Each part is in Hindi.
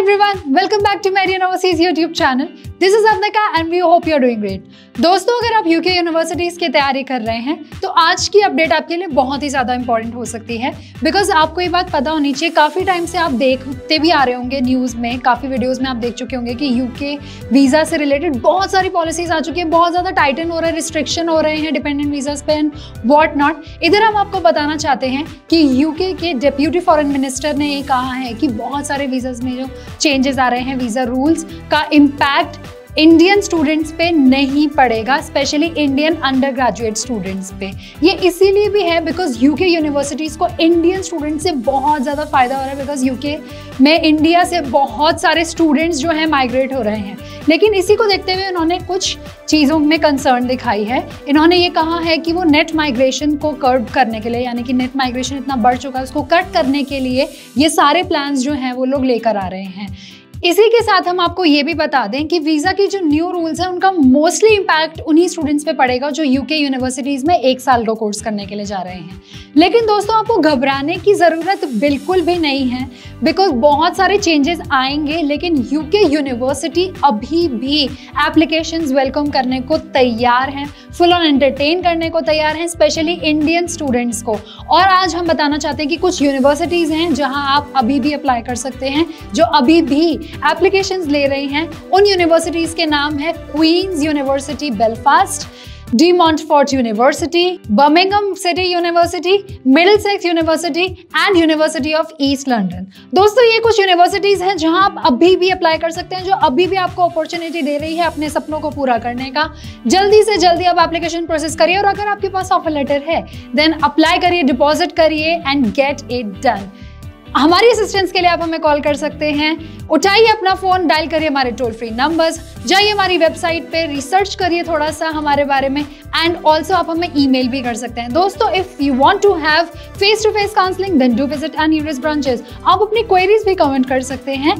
everyone, welcome back to Marian Overseas YouTube channel. This is Avnika and we hope you are doing great. दोस्तों, अगर आप यूके यूनिवर्सिटीज़ की तैयारी कर रहे हैं तो आज की अपडेट आपके लिए बहुत ही ज़्यादा इंपॉर्टेंट हो सकती है बिकॉज़ आपको ये बात पता होनी चाहिए, काफ़ी टाइम से आप देखते भी आ रहे होंगे न्यूज़ में, काफ़ी वीडियोज़ में आप देख चुके होंगे कि यूके वीज़ा से रिलेटेड बहुत सारी पॉलिसीज़ आ चुकी है, बहुत ज़्यादा टाइटन हो रहा है रिस्ट्रिक्शन हो रहे हैं डिपेंडेंट वीज़ाज पे एंड वॉट नॉट इधर हम आपको बताना चाहते हैं कि यूके के डिप्यूटी फॉरेन मिनिस्टर ने ये कहा है कि बहुत सारे वीज़ाज में जो चेंजेस आ रहे हैं वीज़ा रूल्स का इम्पैक्ट इंडियन स्टूडेंट्स पे नहीं पड़ेगा specially Indian under graduate students पे। ये इसीलिए भी है बिकॉज़ यूके यूनिवर्सिटीज़ को इंडियन स्टूडेंट्स से बहुत ज़्यादा फ़ायदा हो रहा है बिकॉज़ यूके में इंडिया से बहुत सारे स्टूडेंट्स जो हैं माइग्रेट हो रहे हैं। लेकिन इसी को देखते हुए उन्होंने कुछ चीज़ों में कंसर्न दिखाई है। इन्होंने ये कहा है कि वो नेट माइग्रेशन को कर्व करने के लिए, यानी कि नेट माइग्रेशन इतना बढ़ चुका है, उसको कट करने के लिए ये सारे प्लान्स जो हैं वो लोग लेकर आ रहे हैं। इसी के साथ हम आपको ये भी बता दें कि वीज़ा की जो न्यू रूल्स हैं, उनका मोस्टली इम्पैक्ट उन्हीं स्टूडेंट्स पे पड़ेगा जो यूके यूनिवर्सिटीज़ में एक साल का कोर्स करने के लिए जा रहे हैं। लेकिन दोस्तों, आपको घबराने की ज़रूरत बिल्कुल भी नहीं है बिकॉज़ बहुत सारे चेंजेस आएँगे, लेकिन यूके यूनिवर्सिटी अभी भी एप्लीकेशन वेलकम करने को तैयार हैं। फुल ऑन एंटरटेन करने को तैयार हैं स्पेशली इंडियन स्टूडेंट्स को। और आज हम बताना चाहते हैं कि कुछ यूनिवर्सिटीज़ हैं जहाँ आप अभी भी अप्लाई कर सकते हैं, जो अभी भी एप्लीकेशंस ले रही हैं। उन यूनिवर्सिटीज़ के नाम है Queen's University Belfast De Montfort University City University Middlesex University and University of East London दोस्तों, ये कुछ यूनिवर्सिटीज़ हैं जहाँ आप अभी भी अप्लाई कर सकते हैं, जो अभी भी आपको अपॉर्चुनिटी दे रही है अपने सपनों को पूरा करने का। जल्दी से जल्दी आप एप्लीकेशन प्रोसेस करिए और अगर आपके पास ऑफ़र लेटर है देन अप्लाई करिए डिपॉजिट करिए एंड गेट इट डन हमारी असिस्टेंस के लिए आप हमें कॉल कर सकते हैं। उठाइए अपना फ़ोन डायल करिए हमारे टोल फ्री नंबर्स जाइए हमारी वेबसाइट पे रिसर्च करिए थोड़ा सा हमारे बारे में एंड ऑल्सो आप हमें ईमेल भी कर सकते हैं। दोस्तों if you want to have face to face counselling then do visit an Euris branches आप अपनी क्वेरीज भी कमेंट कर सकते हैं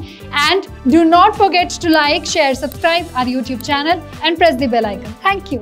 and do not forget to like share subscribe our YouTube channel and press the bell icon thank you